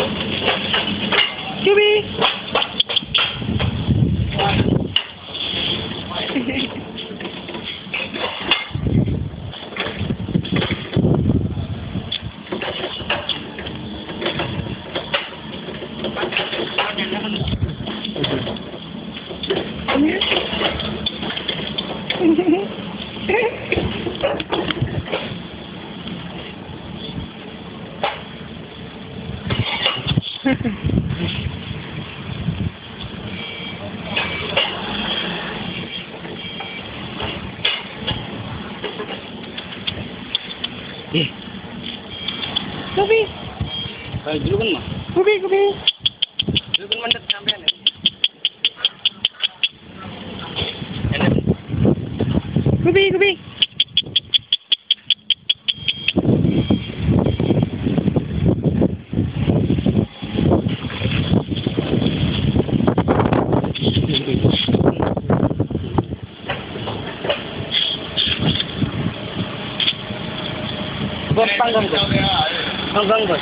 Scooby! Come here. Eh, Juby! kalau dulu kan mah, Juby, Juby! dulu kan mandek sampean ya. Vâng Juby, Juby! Bos panggang bos.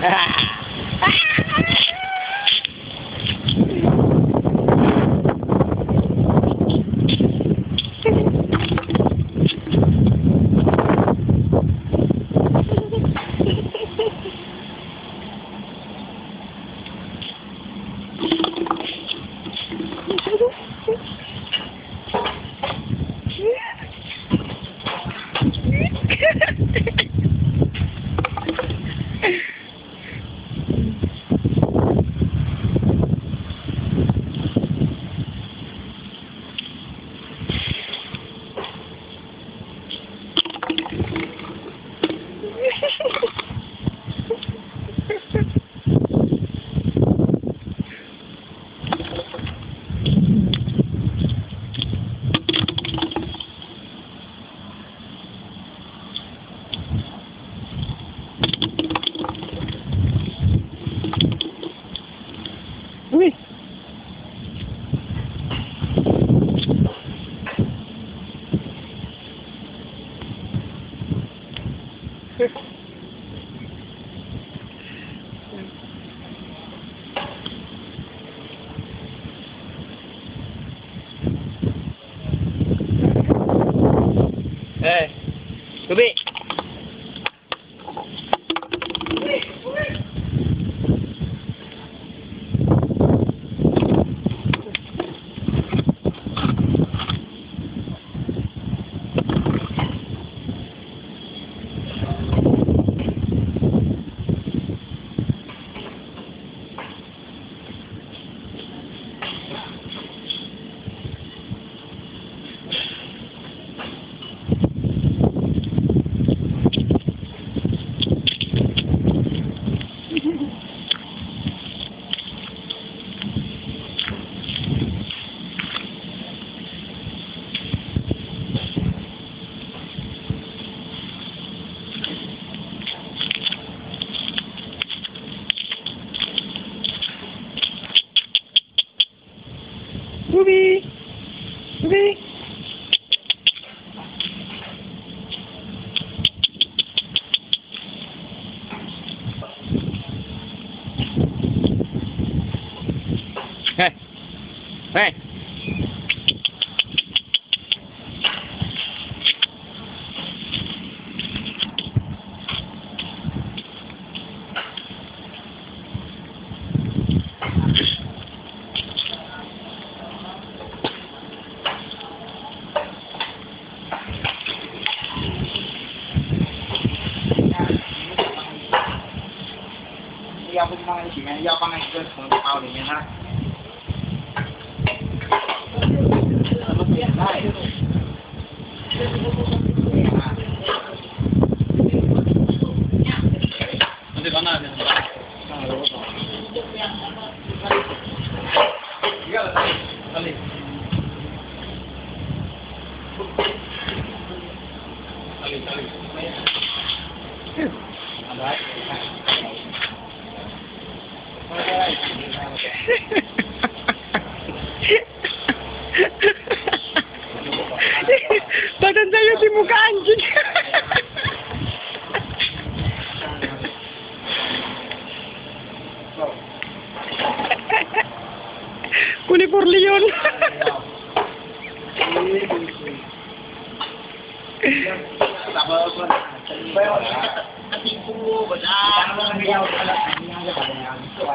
ha, ha Ui. Ê, quý vị Juby! Juby! Eh. Eh. 腰不放在一起面，腰放在一个荷包里面哈。怎么变态？我这刚那边，上来我走。你看，哪里？哪里哪里？来，来。Badan sa'yo di mukha anjing. Kuni por leon. Tapi